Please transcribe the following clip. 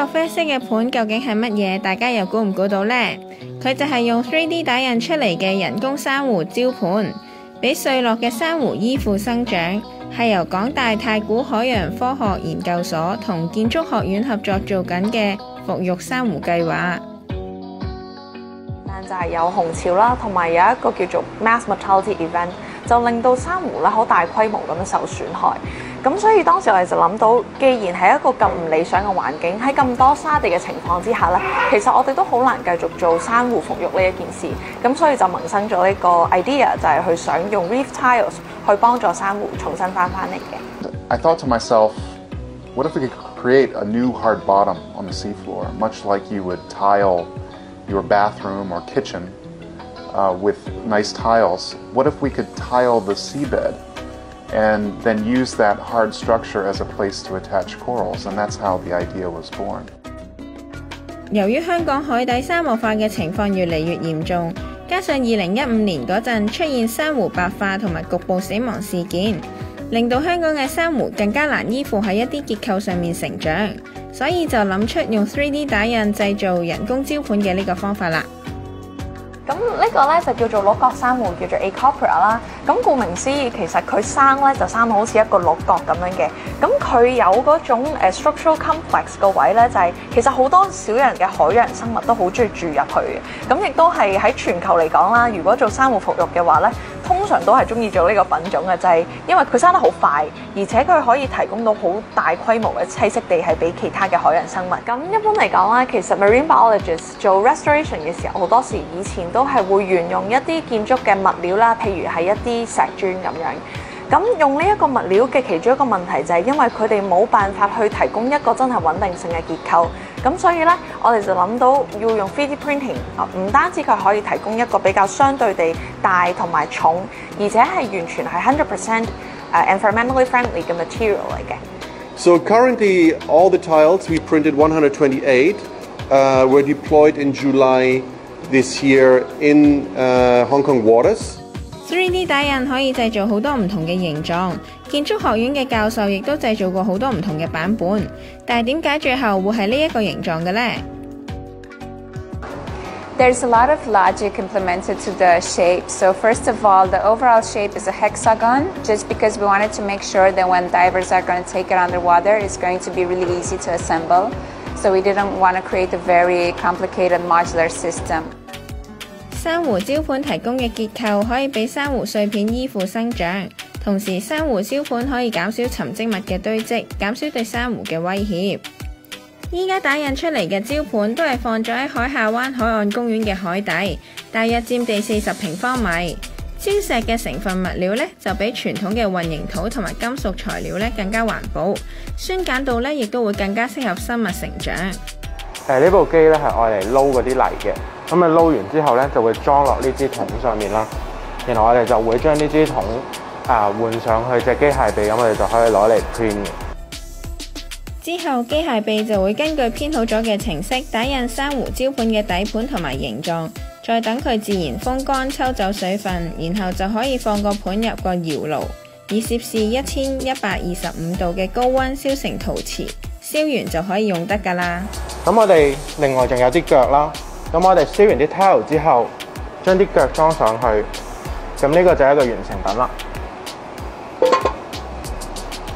個啡色嘅盤究竟係乜嘢？大家又估唔估到呢？佢就係用 3D 打印出嚟嘅人工珊瑚礁盤，俾碎落嘅珊瑚依附生長，係由港大太古海洋科學研究所同建築學院合作做緊嘅復育珊瑚計劃。就係有紅潮啦，同埋有一個叫做 mass mortality event，就令到珊瑚咧好大規模咁样受損害。咁所以當時我哋就諗到，既然係一個咁唔理想嘅環境，喺咁多沙地嘅情況之下咧，其實我哋都好難繼續做珊瑚復育呢一件事。咁所以就萌生咗呢個 idea，就係去想用 reef tiles 去幫助珊瑚重新翻翻嚟嘅。I thought to myself, what if we could create a new hard bottom on the seafloor, much like you would tile your bathroom or kitchen uh, with nice tiles? What if we could tile the seabed and then use that hard structure as a place to attach corals? And that's how the idea was born. 由於香港海底沙漠化嘅情況越嚟越嚴重，加上二零一五年嗰陣出現珊瑚白化同埋局部死亡事件，令到香港嘅珊瑚更加難依附喺一啲結構上面成長，所以就諗出用 3D 打印製造人工礁盤嘅呢個方法啦。咁呢個咧就叫做鹿角珊瑚，叫做 a c o p r a 啦。咁顧名思義，其實佢生咧就生到好似一個鹿角咁樣嘅。咁佢有嗰種 structural complex 個位咧，就係、其實好多小人嘅海洋生物都好中意住入去嘅。咁亦都係喺全球嚟講啦，如果做珊瑚服育嘅話咧，通常都係中意做呢個品種嘅，就係、因為佢生得好快，而且佢可以提供到好大規模嘅棲息地係俾其他嘅海洋生物。咁一般嚟講啦，其實 marine biologists 做 restoration 嘅時候，好多時以前都係會沿用一啲建築嘅物料啦，譬如係一啲石磚咁樣。咁用呢一個物料嘅其中一個問題就係因為佢哋冇辦法去提供一個真係穩定性嘅結構。咁所以咧，我哋就谂到要用 3D printing，唔单止佢可以提供一个比较相对地大同埋重，而且系完全系 hundred percent 诶 environmentally friendly 嘅 material 嚟嘅。 So currently, all the tiles we printed 128 uh, were deployed in July this year in uh, Hong Kong waters. 3D 打印可以制造好多唔同嘅形状， 建筑学院嘅教授亦都制造过好多唔同嘅版本，但系点解最后会系呢一个形状嘅呢？ There's a lot of logic implemented to the shape. So first of all, the overall shape is a hexagon, just because we wanted to make sure that when divers are going to take it underwater, it's going to be really easy to assemble. So we didn't want to create a very complicated modular system. 珊瑚礁盘提供嘅结构可以俾珊瑚碎片依附生长， 同時珊瑚礁盤可以減少沉積物嘅堆積，減少對珊瑚嘅威脅。依家打印出嚟嘅礁盤都係放咗喺海下灣海岸公園嘅海底，大約佔地四十平方米。礁石嘅成分物料呢，就比傳統嘅混凝土同埋金屬材料呢更加環保，酸鹼度呢亦都會更加適合生物成長。誒呢部機咧係愛嚟撈嗰啲泥嘅，咁啊撈完之後咧就會裝落呢支桶上面啦，然後我哋就會將呢支桶啊換上去只機械臂，咁我哋就可以攞嚟 print 嘅。之後機械臂就會根據編好咗嘅程式打印珊瑚礁盤嘅底盤同埋形狀，再等佢自然風乾抽走水分，然後就可以放個盤入個窯爐，以攝氏一千一百二十五度嘅高温燒成陶瓷，燒完就可以用得㗎啦。咁我哋另外仲有啲腳啦，咁我哋燒完啲 tile 之後，將啲腳裝上去，咁呢個就係一個完成品啦。